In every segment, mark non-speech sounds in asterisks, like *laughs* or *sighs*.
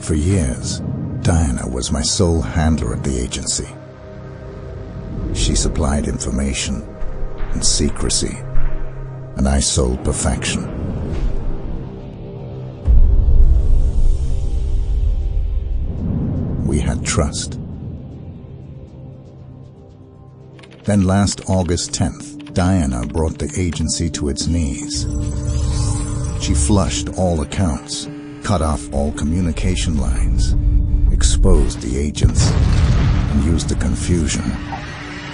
For years, Diana was my sole handler at the agency. She supplied information and secrecy, and I sold perfection. We had trust. Then last August 10th, Diana brought the agency to its knees. She flushed all accounts, cut off all communication lines, exposed the agents, and used the confusion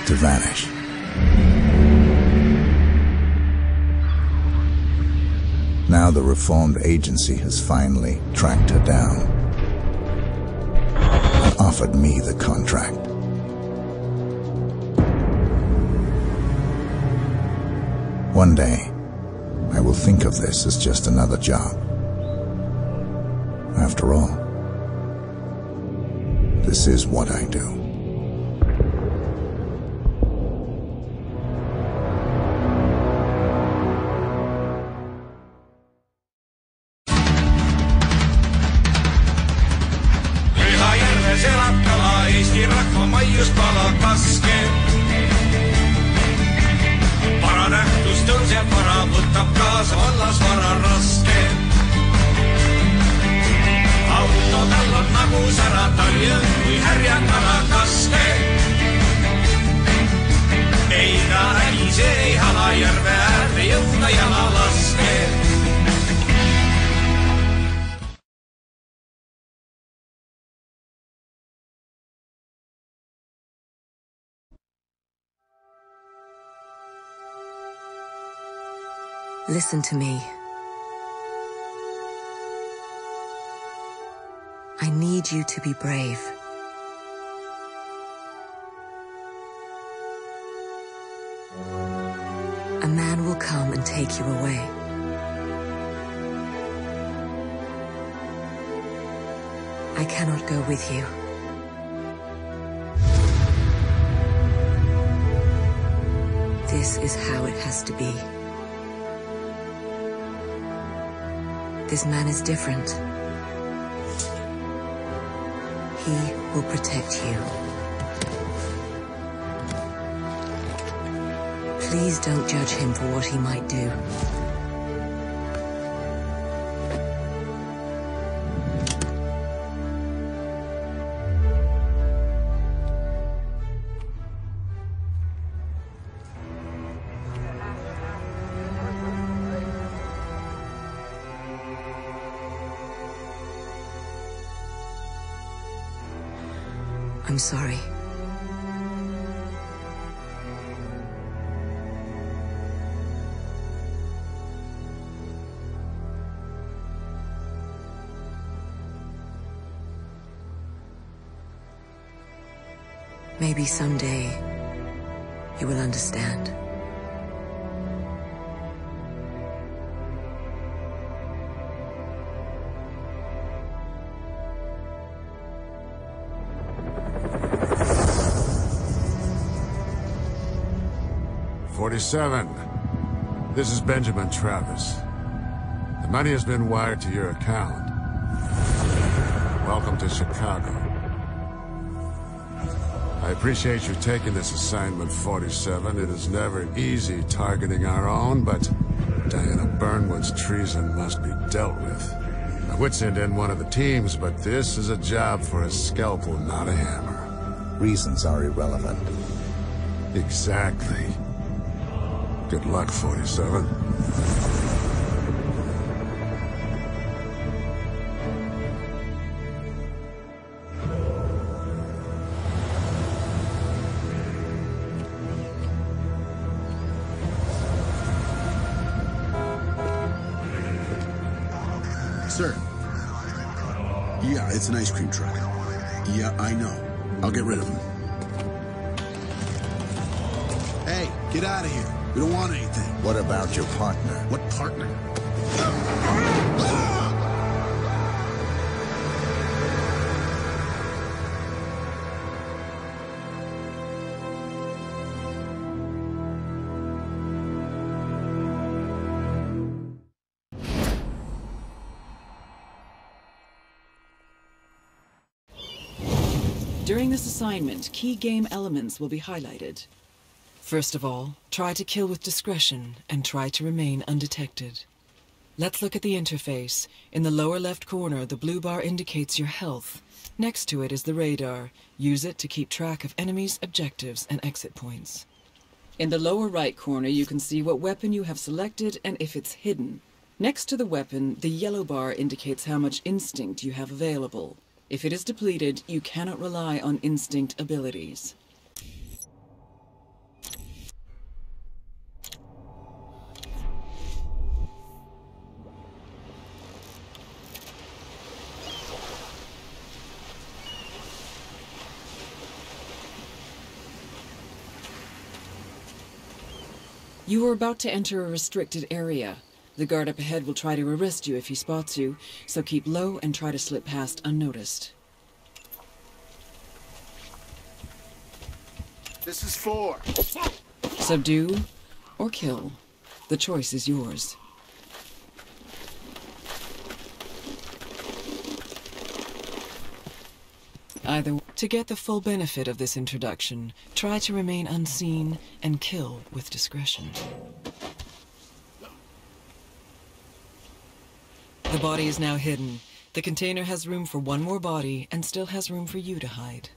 to vanish. Now the reformed agency has finally tracked her down and offered me the contract. One day, I will think of this as just another job. After all, this is what I do. Listen to me. I need you to be brave. A man will come and take you away. I cannot go with you. This is how it has to be. This man is different. He will protect you. Please don't judge him for what he might do. Sorry. Maybe someday you will understand. Forty-seven. This is Benjamin Travis. The money has been wired to your account. Welcome to Chicago. I appreciate you taking this assignment, 47. It is never easy targeting our own, but Diana Burnwood's treason must be dealt with. My wits send in one of the teams, but this is a job for a scalpel, not a hammer. Reasons are irrelevant. Exactly. Good luck, 47. Sir. Yeah, it's an ice cream truck. Yeah, I know. I'll get rid of him. Hey, get out of here. We don't want anything. What about your partner? What partner? During this assignment, key game elements will be highlighted. First of all, try to kill with discretion and try to remain undetected. Let's look at the interface. In the lower left corner, the blue bar indicates your health. Next to it is the radar. Use it to keep track of enemies, objectives, and exit points. In the lower right corner, you can see what weapon you have selected and if it's hidden. Next to the weapon, the yellow bar indicates how much instinct you have available. If it is depleted, you cannot rely on instinct abilities. You are about to enter a restricted area. The guard up ahead will try to arrest you if he spots you, so keep low and try to slip past unnoticed. This is four. Subdue or kill. The choice is yours. Either to get the full benefit of this introduction, try to remain unseen and kill with discretion. The body is now hidden. The container has room for one more body and still has room for you to hide.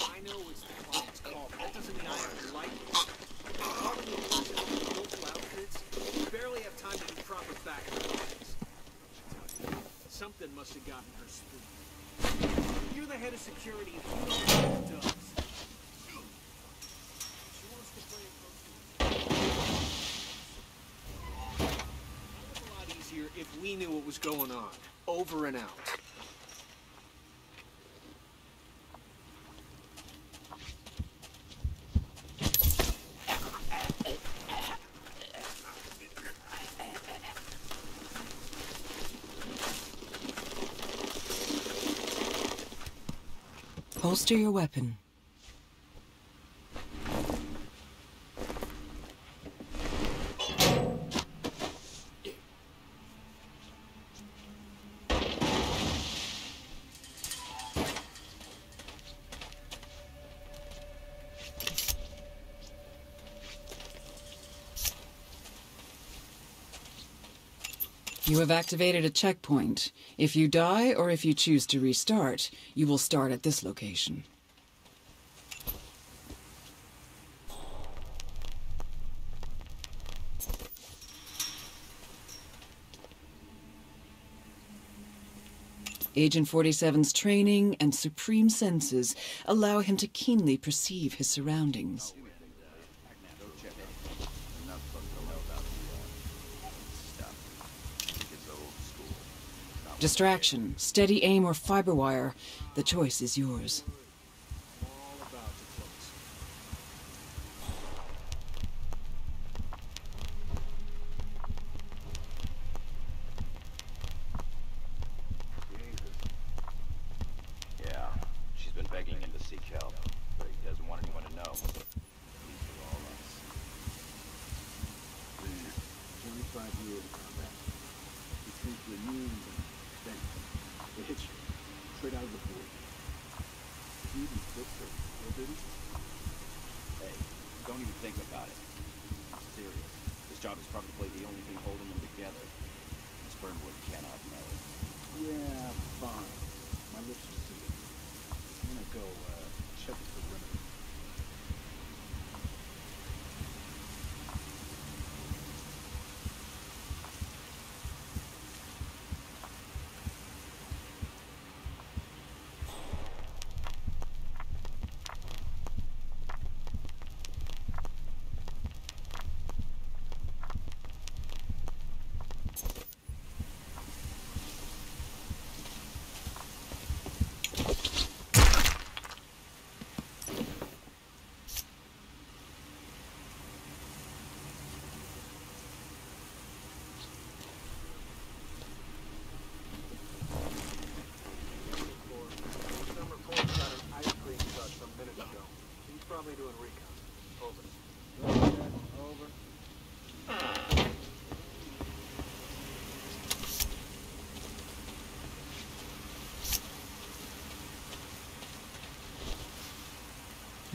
I know it's the client's call, but that doesn't mean I have to like it. Calling you into local outfits, you barely have time to do proper background checks. Something must have gotten her spooked. You're the head of security if you don't know who does. She wants to play it close to the- That was a lot easier if we knew what was going on. Over and out. Holster your weapon. You have activated a checkpoint. If you die or if you choose to restart, you will start at this location. Agent 47's training and supreme senses allow him to keenly perceive his surroundings. Distraction, steady aim, or fiber wire, the choice is yours.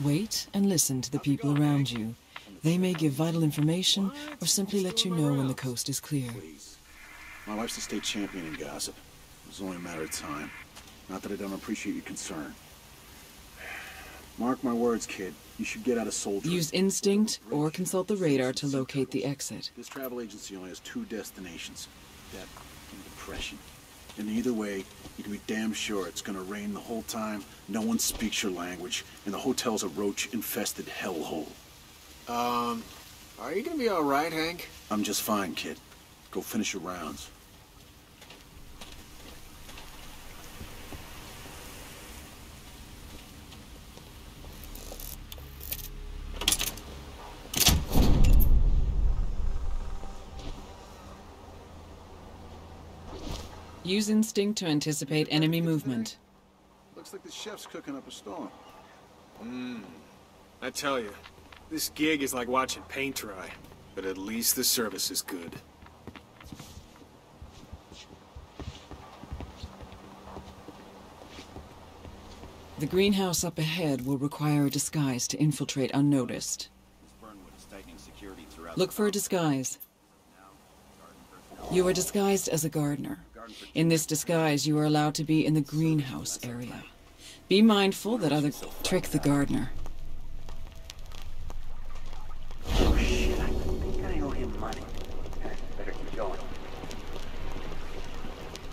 Wait and listen to the people around you. They may give vital information or simply let you know when the coast is clear. Please. My wife's the state champion in gossip. It's only a matter of time. Not that I don't appreciate your concern. Mark my words, kid. You should get out of soldiering. Use instinct or consult the radar to locate the exit. This travel agency only has two destinations. Death and depression. And either way, you can be damn sure it's gonna rain the whole time, no one speaks your language, and the hotel's a roach-infested hellhole. Um, are you gonna be alright, Hank? I'm just fine, kid. Go finish your rounds. Use instinct to anticipate enemy movement. Looks like the chef's cooking up a storm. Mmm. I tell you, this gig is like watching paint dry, but at least the service is good. The greenhouse up ahead will require a disguise to infiltrate unnoticed. Miss Burnwood is tightening security throughout Look for a disguise. You are disguised as a gardener. In this disguise, you are allowed to be in the greenhouse area. Be mindful that other trick the gardener.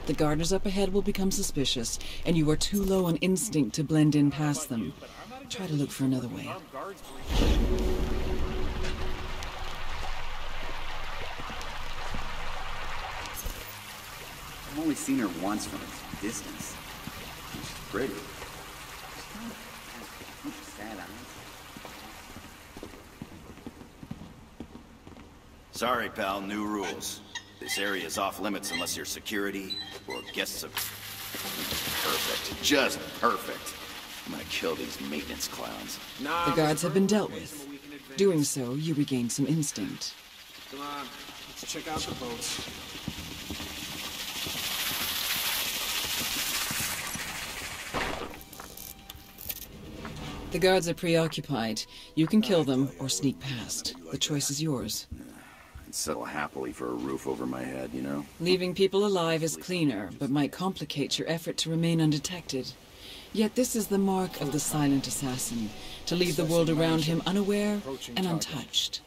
The gardeners up ahead will become suspicious, and you are too low on instinct to blend in past them. Try to look for another way. I've only seen her once from a distance. She's pretty. She's got a bunch of sad eyes. Sorry, pal, new rules. This area is off limits unless you're security or guests of... Perfect. Just perfect. I'm gonna kill these maintenance clowns. Nah, The guards have been dealt with. them a week in advance. Doing so, you regain some instinct. Come on, let's check out the boats. The guards are preoccupied. You can kill them or sneak past. The choice is yours. I'd settle happily for a roof over my head, you know? Leaving people alive is cleaner, but might complicate your effort to remain undetected. Yet this is the mark of the silent assassin, to leave the world around him unaware and untouched.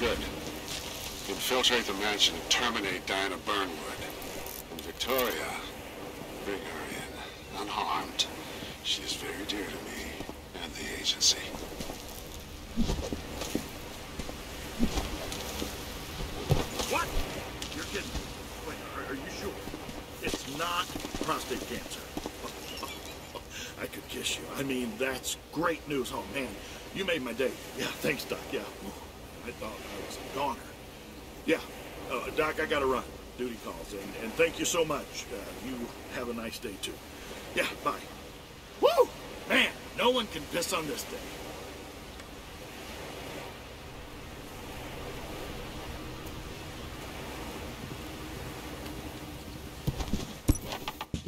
Good. Infiltrate the mansion and terminate Diana Burnwood. And Victoria, bring her in, unharmed. She is very dear to me and the agency. What? You're kidding. Wait, are, are you sure? It's not prostate cancer. *laughs* I could kiss you. I mean, that's great news. Oh, man. You made my day. Yeah, thanks, Doc. Yeah. I thought I was a goner. Yeah. Uh, Doc, I gotta run. Duty calls. And, and thank you so much. Uh, you have a nice day, too. Yeah, bye. Woo! Man, no one can piss on this day.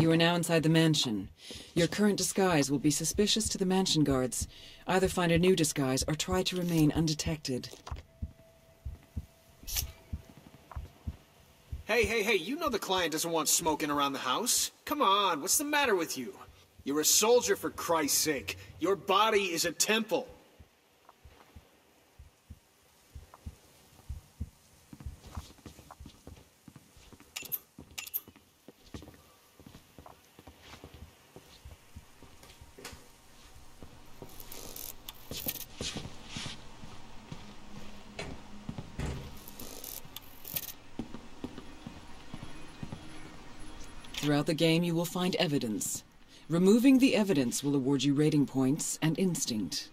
You are now inside the mansion. Your current disguise will be suspicious to the mansion guards. Either find a new disguise or try to remain undetected. Hey, hey, hey, you know the client doesn't want smoking around the house. Come on, what's the matter with you? You're a soldier, for Christ's sake. Your body is a temple. The game, you will find evidence. Removing the evidence will award you rating points and instinct.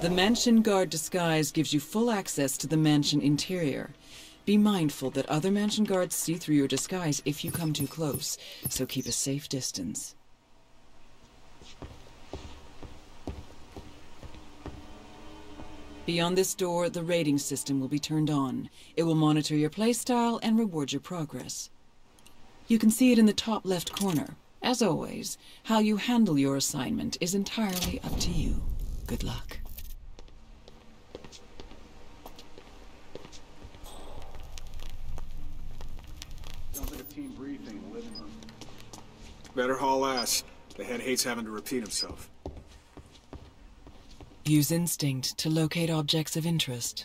The mansion guard disguise gives you full access to the mansion interior. Be mindful that other mansion guards see through your disguise if you come too close, so keep a safe distance. Beyond this door, the rating system will be turned on. It will monitor your playstyle and reward your progress. You can see it in the top left corner. As always, how you handle your assignment is entirely up to you. Good luck. Better haul ass. The head hates having to repeat himself. Use instinct to locate objects of interest.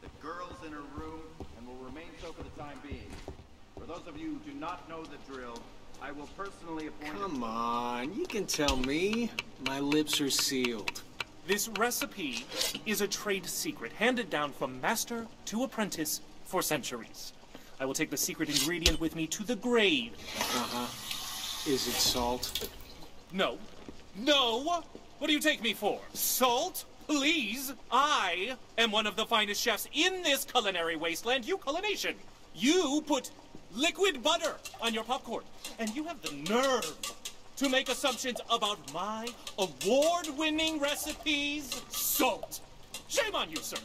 The girl's in her room and will remain so for the time being. For those of you who do not know the drill, I will personally appoint. Come on, you can tell me. My lips are sealed. This recipe is a trade secret handed down from master to apprentice for centuries. I will take the secret ingredient with me to the grave. Uh-huh. Is it salt? No. No! What do you take me for? Salt? Please! I am one of the finest chefs in this culinary wasteland, you culination! You put liquid butter on your popcorn, and you have the nerve to make assumptions about my award-winning recipes? Salt! Shame on you, sir!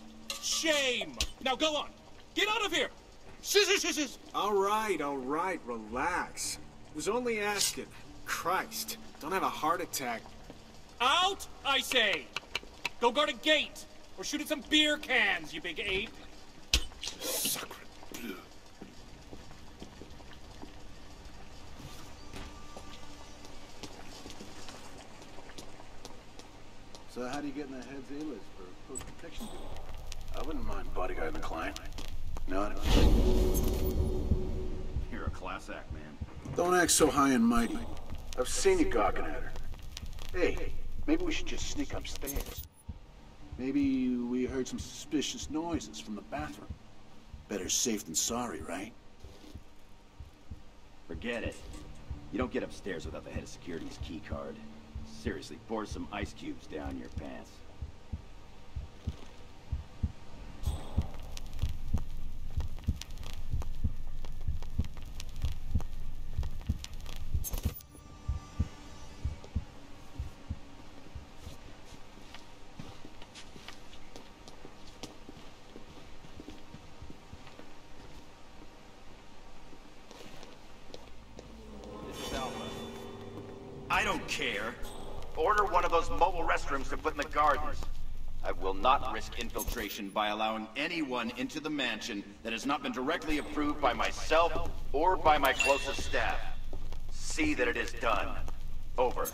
Shame! Now go on! Get out of here! Shh. All right, all right, relax. Was only asking. Christ, don't have a heart attack. Out, I say! Go guard a gate! Or shoot at some beer cans, you big ape! Sacre bleu. So how do you get in the head's A-list for post-protection duty? I wouldn't mind bodyguarding the client. No, I You're a class act, man. Don't act so high and mighty. I've seen you gawking at her. Hey, maybe we should just sneak upstairs. Maybe we heard some suspicious noises from the bathroom. Better safe than sorry, right? Forget it. You don't get upstairs without the head of security's key card. Seriously, pour some ice cubes down your pants. I don't care. Order one of those mobile restrooms to put in the gardens. I will not risk infiltration by allowing anyone into the mansion that has not been directly approved by myself or by my closest staff. See that it is done. Over.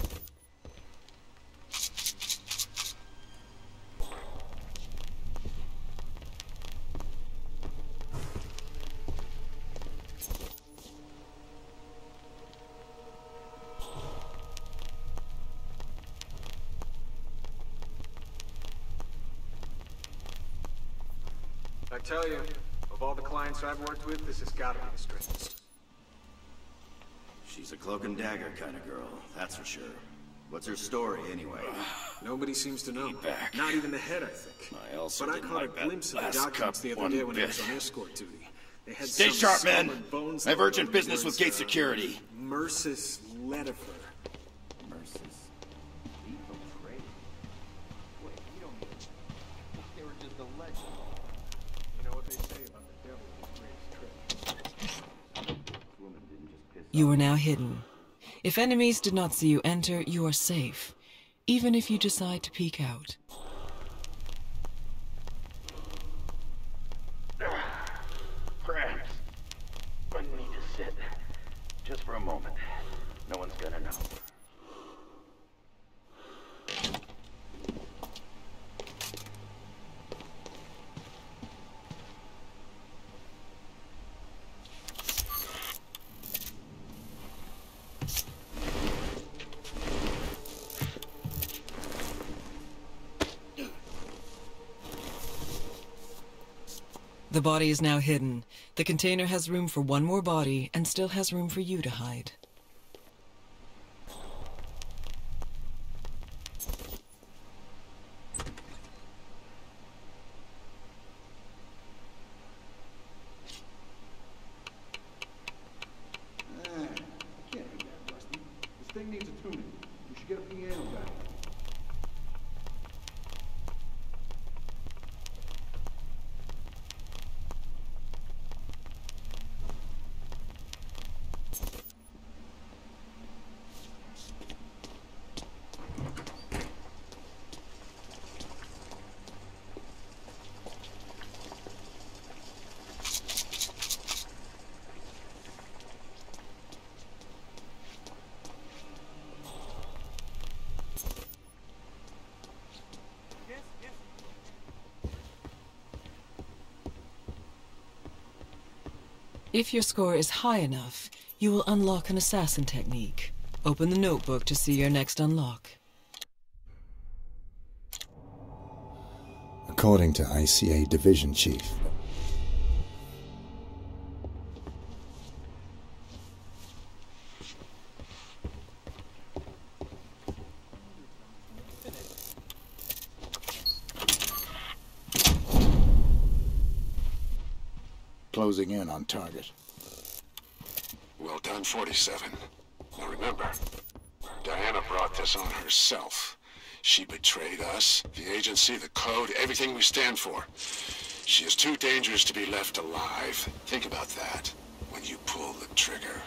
Tell you, of all the clients I've worked with, this has got to be the strangest. She's a cloak and dagger kind of girl, that's for sure. What's her story, anyway? *sighs* Nobody seems to know. back. Not even the head, I think. I also but I caught a glimpse of the documents the other day when I was on escort duty. They had Stay sharp, men. bones I have urgent business with gate security. Mercis Letifer. You are now hidden. If enemies did not see you enter, you are safe, even if you decide to peek out. The body is now hidden. The container has room for one more body and still has room for you to hide. If your score is high enough, you will unlock an assassin technique. Open the notebook to see your next unlock. According to ICA Division Chief, Closing in on target. Well done, 47. Now remember, Diana brought this on herself. She betrayed us, the agency, the code, everything we stand for. She is too dangerous to be left alive. Think about that when you pull the trigger.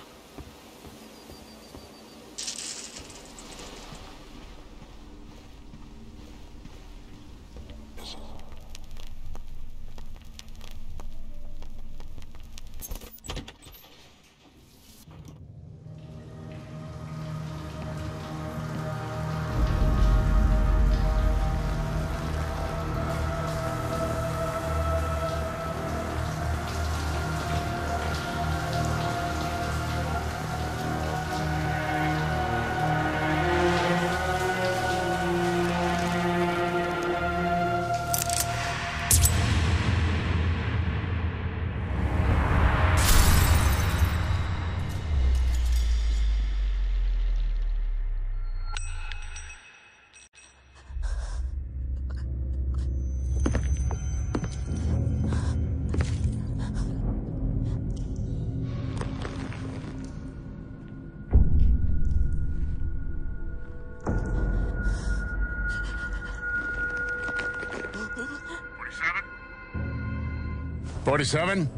Forty-seven.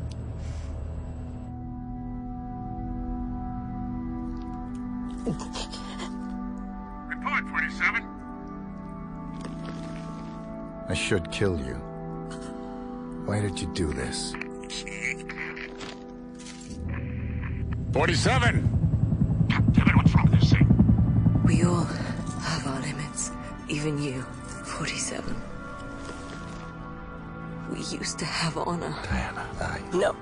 Report, 47. I should kill you. Why did you do this? Forty-seven. Damn it! What's wrong with this thing? We all have our limits. Even you, 47. We used to have honor. Diana, I... No.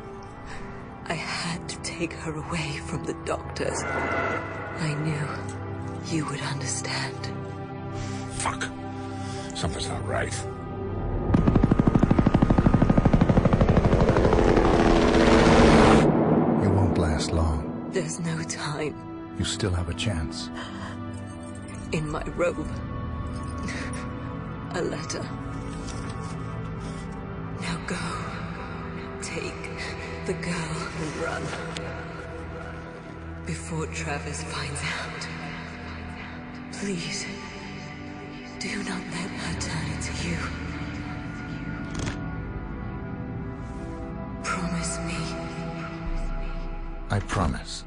I had to take her away from the doctors. I knew you would understand. Fuck. Something's not right. You won't last long. There's no time You still have a chance. in my robe. A letter. The girl and run. Before Travis finds out. Please. Do not let her turn into you. Promise me. I promise.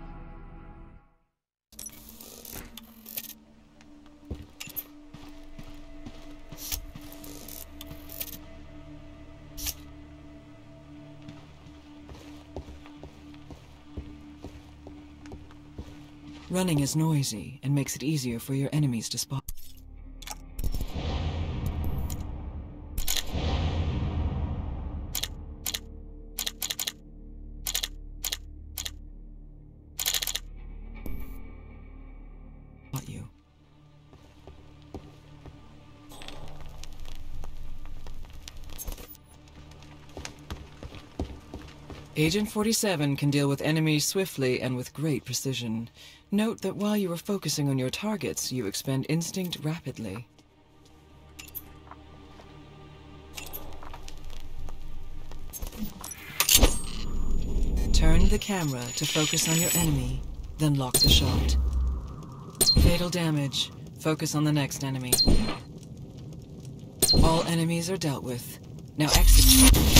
Running is noisy and makes it easier for your enemies to spot. Agent 47 can deal with enemies swiftly and with great precision. Note that while you are focusing on your targets, you expend instinct rapidly. Turn the camera to focus on your enemy, then lock the shot. Fatal damage. Focus on the next enemy. All enemies are dealt with. Now execute.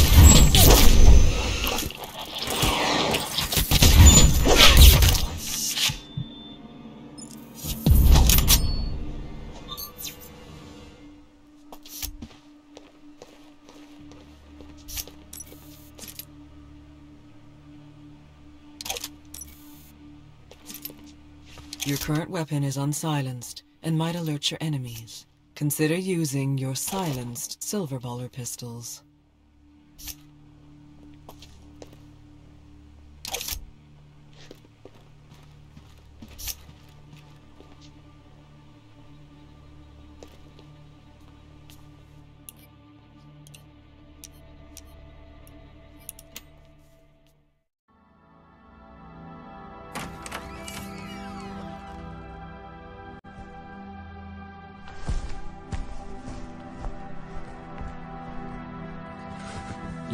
Current weapon is unsilenced and might alert your enemies. Consider using your silenced silver baller pistols.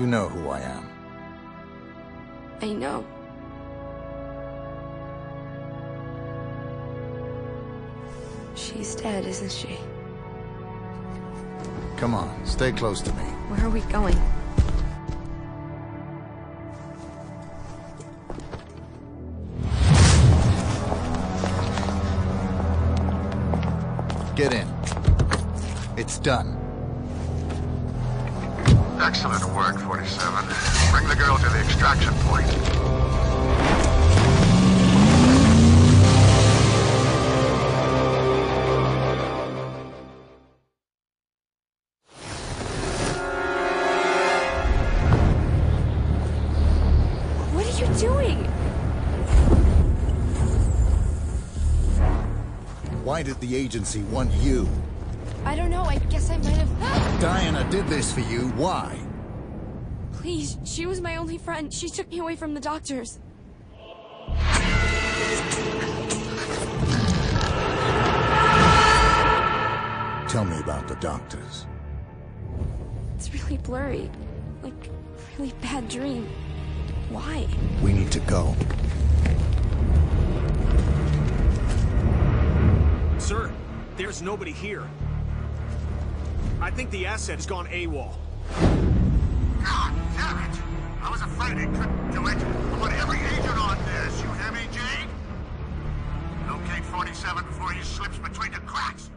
You know who I am. I know. She's dead, isn't she? Come on, stay close to me. Where are we going? Get in. It's done. Excellent work, 47. Bring the girl to the extraction point. What are you doing? Why did the agency want you? I don't know. I guess I might have. *gasps* Diana did this for you. Why? Please, she was my only friend. She took me away from the doctors. Tell me about the doctors. It's really blurry. Like, really bad dream. Why? We need to go. Sir, there's nobody here. I think the asset has gone AWOL. God damn it! I was afraid it couldn't do it. I want every agent on this, you hear me, Jade? Locate 47 before he slips between the cracks.